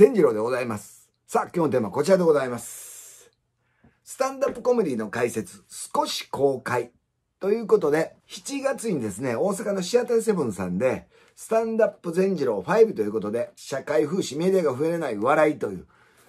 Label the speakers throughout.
Speaker 1: 善次郎でございます。さあ、今日のテーマはこちらでございます。スタンダップコメディの解説、少し公開。ということで、7月にですね、大阪のシアターセブンさんで、スタンダップ善次郎5ということで、社会風刺メディアが増えれない笑いという、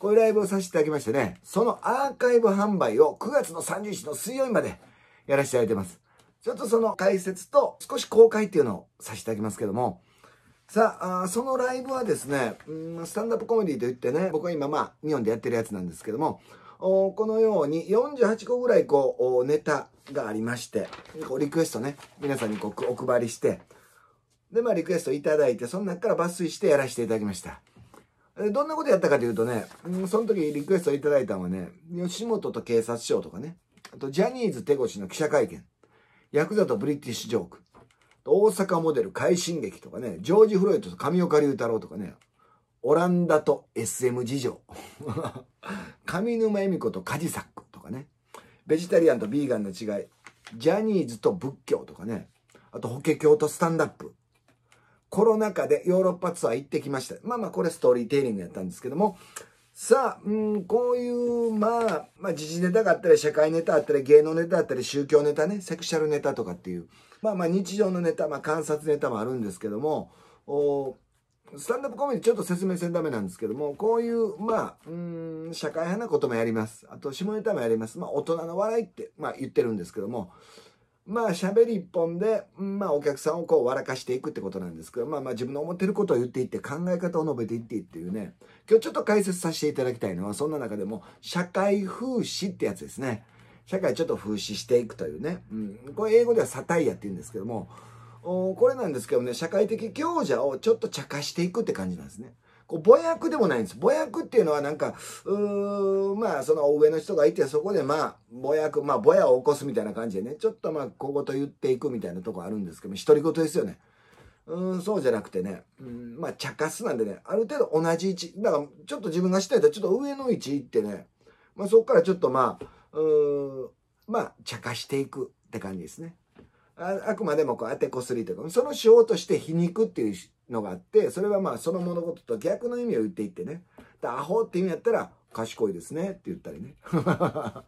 Speaker 1: こういうライブをさせていただきましてね、そのアーカイブ販売を9月の30日の水曜日までやらせていただいてます。ちょっとその解説と少し公開っていうのをさせていただきますけども、さあ、そのライブはですね、うん、スタンダップコメディといってね、僕は今まあ、日本でやってるやつなんですけども、このように48個ぐらいこう、ネタがありまして、こうリクエストね、皆さんにこうお配りして、で、まあリクエストいただいて、その中から抜粋してやらせていただきました。どんなことやったかというとね、その時リクエストいただいたのはね、吉本と警察庁とかね、あとジャニーズ手越の記者会見、ヤクザとブリティッシュジョーク、大阪モデル快進撃とかね、ジョージ・フロイトと上岡龍太郎とかね、オランダと SM 事情、上沼恵美子とカジサックとかね、ベジタリアンとビーガンの違い、ジャニーズと仏教とかね、あと法華経とスタンダップ、コロナ禍でヨーロッパツアー行ってきました。まあまあこれストーリーテイリングやったんですけども、さあ、うん、こういう、まあ、まあ、時事ネタがあったり、社会ネタあったり、芸能ネタあったり、宗教ネタね、セクシャルネタとかっていう、まあまあ日常のネタ、まあ観察ネタもあるんですけども、おスタンダップコメディちょっと説明せんダメなんですけども、こういう、まあ、うん、社会派なこともやります。あと、下ネタもやります。まあ、大人の笑いって、まあ言ってるんですけども、まあ喋り一本で、まあお客さんをこう笑かしていくってことなんですけど、まあまあ自分の思ってることを言っていって考え方を述べていっていっていうね、今日ちょっと解説させていただきたいのは、そんな中でも社会風刺ってやつですね。社会ちょっと風刺していくというね。うん。これ英語ではサタイヤって言うんですけども、おこれなんですけどね、社会的強者をちょっと茶化していくって感じなんですね。こう、ぼやくでもないんです。ぼやくっていうのはなんか、うーまあ、その上の人がいて、そこでまあ、ぼやく、まあ、ぼやを起こすみたいな感じでね、ちょっとまあ、小言言っていくみたいなとこあるんですけど、独り言ですよね。うん、そうじゃなくてね、うん、まあ、茶化すなんでね、ある程度同じ位置、だから、ちょっと自分が知ってたら、ちょっと上の位置行ってね、まあ、そこからちょっとまあ、うん、まあ、茶化していくって感じですね。ああくまでもこう当てこすりとか、その手法として皮肉っていうのがあって、それはまあその物事と逆の意味を言っていってね。アホって意味やったら、賢いですねって言ったりね。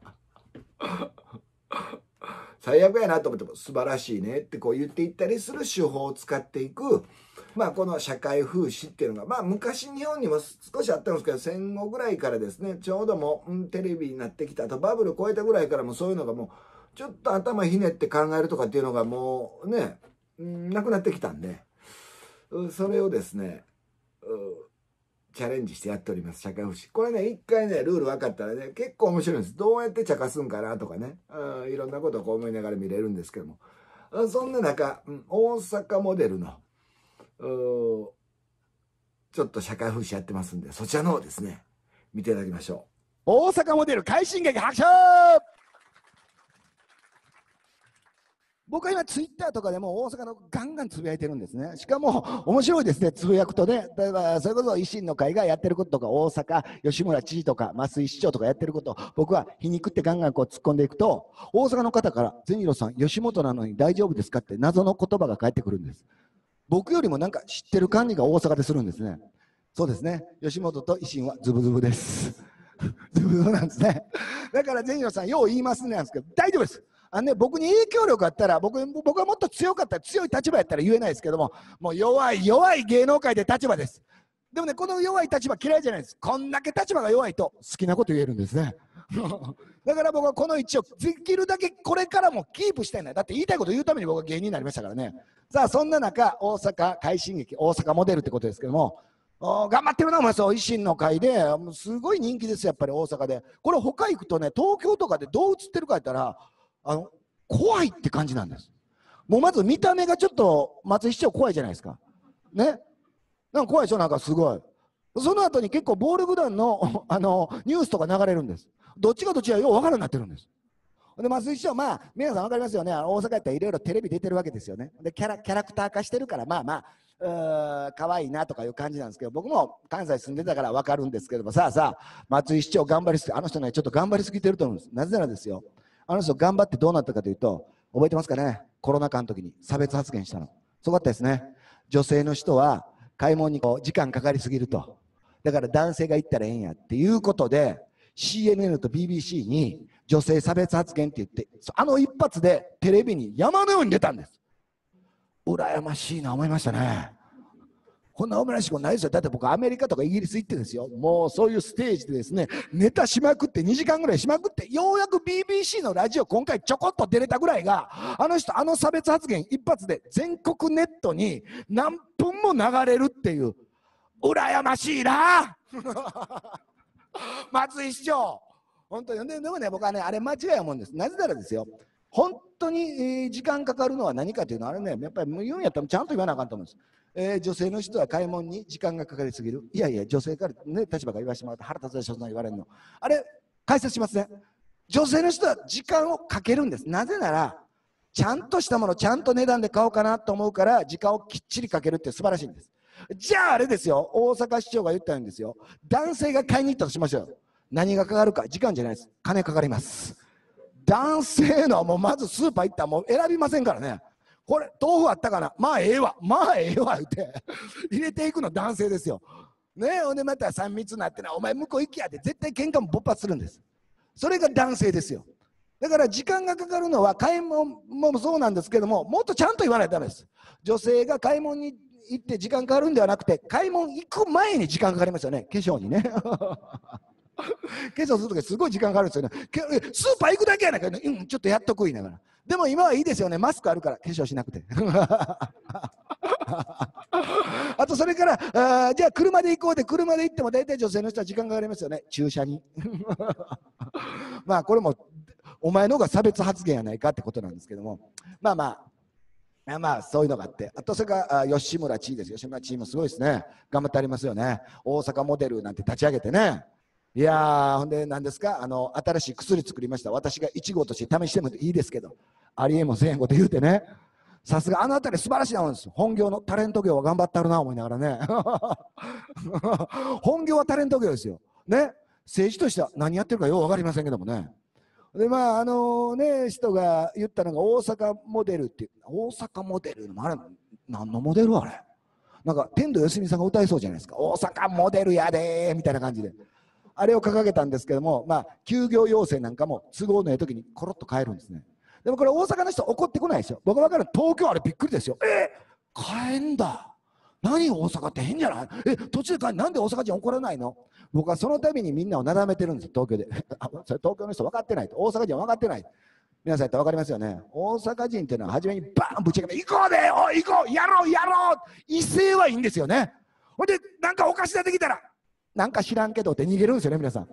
Speaker 1: 最悪やなと思っても素晴らしいねってこう言っていったりする手法を使っていく、まあこの社会風刺っていうのが、まあ昔日本にも少しあったんですけど、戦後ぐらいからですね、ちょうどもう、テレビになってきた、あとバブル超えたぐらいからもそういうのがもう、ちょっと頭ひねって考えるとかっていうのがもうね、なくなってきたんで、それをですね、チャレンジしてやっております、社会風刺。これね、一回ね、ルール分かったらね、結構面白いんです。どうやって茶化すんかなとかね、うん、いろんなことをこう思いながら見れるんですけども。そんな中、大阪モデルの、ちょっと社会風刺やってますんで、そちらの方ですね、見ていただきましょう。大阪モデル快進撃拍手僕は今ツイッターとかでも大阪のガンガンつぶやいてるんですね。しかも面白いですね、つぶやくとね。例えば、それこそ維新の会がやってることとか、大阪、吉村知事とか、増井市長とかやってること、僕は皮肉ってガンガンこう突っ込んでいくと、大阪の方から、善弘さん、吉本なのに大丈夫ですかって謎の言葉が返ってくるんです。僕よりもなんか知ってる感じが大阪でするんですね。そうですね。吉本と維新はズブズブです。ズブズブなんですね。だから善弘さん、よう言いますねなんですけど、大丈夫です。あのね、僕に影響力あったら僕、僕はもっと強かったら、強い立場やったら言えないですけども、もう弱い、弱い芸能界で立場です。でもね、この弱い立場嫌いじゃないです。こんだけ立場が弱いと好きなこと言えるんですね。だから僕はこの位置をできるだけこれからもキープしたいな。だだって言いたいこと言うために僕は芸人になりましたからね。さあ、そんな中、大阪快進撃、大阪モデルってことですけども、頑張ってるな、お前そう、維新の会で、すごい人気ですやっぱり大阪で。これ他行くとね、東京とかでどう映ってるか言ったら、あの、怖いって感じなんです。もうまず見た目がちょっと松井市長怖いじゃないですか。ね。なんか怖いでしょ？なんかすごい。その後に結構暴力団の あのニュースとか流れるんです。どっちがどっちがよう分からなくなってるんです。で松井市長、まあ、皆さん分かりますよね、大阪やったらいろいろテレビ出てるわけですよね。でキャラ、キャラクター化してるから、まあまあ、可愛いなとかいう感じなんですけど、僕も関西住んでたから分かるんですけども、さあさあ、松井市長頑張りすぎ、あの人ね、ちょっと頑張りすぎてると思うんです。なぜならですよ、あの人頑張ってどうなったかというと、覚えてますかね？コロナ禍の時に差別発言したの。すごかったですね。女性の人は買い物にこう時間かかりすぎると。だから男性が言ったらええんやっていうことで、CNN と BBC に女性差別発言って言って、あの一発でテレビに山のように出たんです。羨ましいな思いましたね。こんなオムライスもないですよ。だって僕アメリカとかイギリス行ってですよ。もうそういうステージでですね、ネタしまくって2時間ぐらいしまくって、ようやく BBC のラジオ今回ちょこっと出れたぐらいが、あの人あの差別発言一発で全国ネットに何分も流れるっていう、羨ましいな 松井市長。本当に。でもね、僕はね、あれ間違い思うんです。なぜならですよ。本当に時間かかるのは何かというのは、あれね、やっぱり言うんやったらちゃんと言わなあかんと思うんです。えー、女性の人は買い物に時間がかかりすぎる。いやいや、女性からね、立場が言わせてもらって腹立つでしょ、そんな言われるの。あれ、解説しますね。女性の人は時間をかけるんです。なぜなら、ちゃんとしたもの、ちゃんと値段で買おうかなと思うから、時間をきっちりかけるって素晴らしいんです。じゃああれですよ、大阪市長が言ったんですよ。男性が買いに行ったとしましょう。何がかかるか、時間じゃないです。金かかります。男性のもうまずスーパー行ったらもう選びませんからね。これ豆腐あったかなまあええわ。まあええわ言って。入れていくの男性ですよ。ねほんでまた3密になってなお前向こう行きやって絶対喧嘩も勃発するんです。それが男性ですよ。だから時間がかかるのは買い物もそうなんですけどももっとちゃんと言わないとダメです。女性が買い物に行って時間かかるんではなくて買い物行く前に時間かかりますよね。化粧にね。化粧するときすごい時間かかるんですよね。スーパー行くだけやないか、うん、ちょっとやっとくいながら。でも今はいいですよね。マスクあるから化粧しなくて。あとそれからあじゃあ車で行こうで車で行っても大体女性の人は時間かかりますよね。駐車に。まあこれもお前の方が差別発言やないかってことなんですけども。まあまあまあそういうのがあって。あとそれから吉村知事です。吉村知事もすごいですね。頑張ってありますよね。大阪モデルなんて立ち上げてね。いやー、ほんで、何ですか、あの、新しい薬作りました。私が1号として試してもいいですけど、ありえもせんこと言うてね。さすが、あの辺り素晴らしいなんです。本業のタレント業は頑張ってあるな、思いながらね。本業はタレント業ですよ。ね？政治としては何やってるかよう分かりませんけどもね。で、まあ、あのね、人が言ったのが大阪モデルっていう、大阪モデルのあれ、何のモデルあれ？なんか、天童よしみさんが歌いそうじゃないですか。大阪モデルやでみたいな感じで。あれを掲げたんですけども、まあ、休業要請なんかも都合のいい時にコロッと変えるんですね。でもこれ大阪の人怒ってこないですよ。僕は分かる。東京あれびっくりですよ。え変えんだ。何大阪って変じゃない？え、途中でなんで大阪人怒らないの？僕はその度にみんなをなだめてるんです東京で。それ東京の人分かってないと。大阪人は分かってない。皆さんやったら分かりますよね。大阪人っていうのは初めにバーンぶち上げて、行こうでお行こうやろうやろう威勢はいいんですよね。ほんで、なんかおかしなってきたら、なんか知らんけどって逃げるんですよね、皆さん。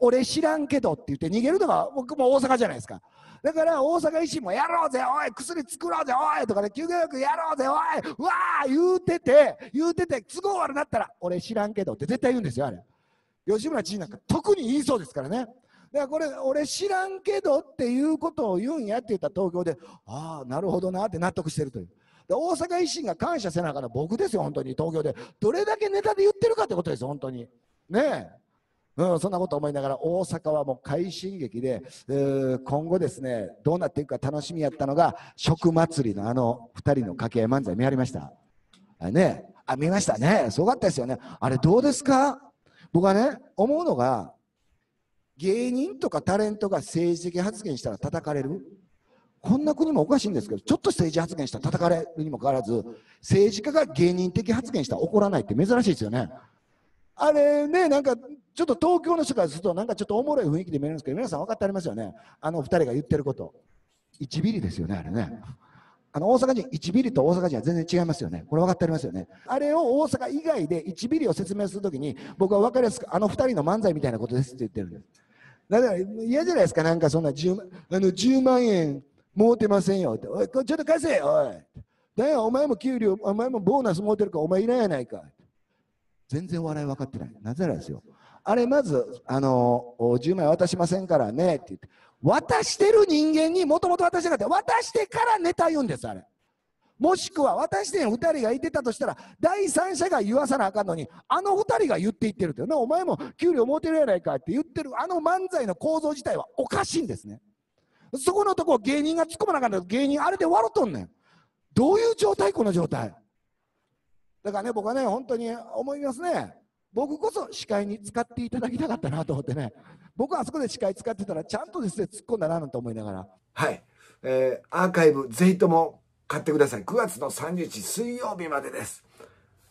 Speaker 1: 俺知らんけどって言って逃げるのが僕も大阪じゃないですか。だから大阪維新もやろうぜ、おい、薬作ろうぜ、おいとかね、休業薬やろうぜ、おい、うわー言うてて、言うてて、都合悪なったら、俺知らんけどって絶対言うんですよ、あれ。吉村知事なんか特に言いそうですからね。だからこれ、俺知らんけどっていうことを言うんやって言ったら東京で、ああ、なるほどなって納得してるという。大阪維新が感謝せながら僕ですよ、本当に東京で。どれだけネタで言ってるかってことですよ、本当に。ねえ。うん、そんなこと思いながら大阪はもう快進撃で、今後ですね、どうなっていくか楽しみやったのが、食祭りのあの2人の掛け合い漫才見られましたあねあ、見ましたね。すごかったですよね。あれどうですか？僕はね、思うのが、芸人とかタレントが政治的発言したら叩かれる？こんな国もおかしいんですけど、ちょっと政治発言したら叩かれるにもかかわらず、政治家が芸人的発言したら怒らないって珍しいですよね。あれね、なんか、ちょっと東京の人からすると、なんかちょっとおもろい雰囲気で見えるんですけど、皆さん分かってありますよね。あの二人が言ってること。1ビリですよね、あれね。あの大阪人、1ビリと大阪人は全然違いますよね。これ分かってありますよね。あれを大阪以外で1ビリを説明するときに、僕は分かりやすく、あの2人の漫才みたいなことですって言ってるんです。だから嫌じゃないですか、なんかそんな 10, あの10万円儲てませんよって。おい、ちょっと貸せおい。だよ、お前も給料、お前もボーナス儲てるかお前いないやないか。全然笑い分かってない。なぜならですよ。あれまず、あの、10枚渡しませんからねって言って、渡してる人間にもともと渡してなかった。渡してからネタ言うんです、あれ。もしくは渡してん2人がいてたとしたら、第三者が言わさなあかんのに、あの2人が言っていってるってね、お前も給料持てるやないかって言ってる、あの漫才の構造自体はおかしいんですね。そこのとこ芸人が突っ込まなかった芸人あれで笑っとんねん。どういう状態この状態。だからね、僕はね、本当に思いますね。
Speaker 2: 僕こそ司会に使っていただきたかったなと思ってね、僕はあそこで司会使ってたら、ちゃんとですね、突っ込んだなと思いながら。
Speaker 1: はい。えー、アーカイブ、ぜひとも買ってください。9月の30日水曜日までです。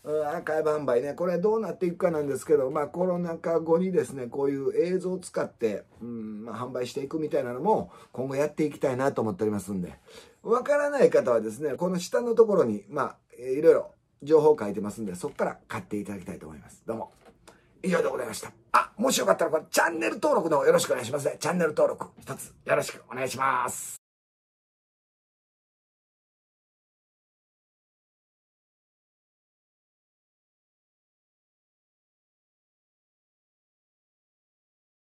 Speaker 1: アーカイブ販売ね、これどうなっていくかなんですけど、まあコロナ禍後にですね、こういう映像を使って、うんまあ、販売していくみたいなのも今後やっていきたいなと思っておりますんで、わからない方はですね、この下のところに、まあ、いろいろ情報書いてますんで、そこから買っていただきたいと思います。どうも。以上でございました。あ、もしよかったらこれチャンネル登録の方よろしくお願いしますね。チャンネル登録一つよろしくお願いします。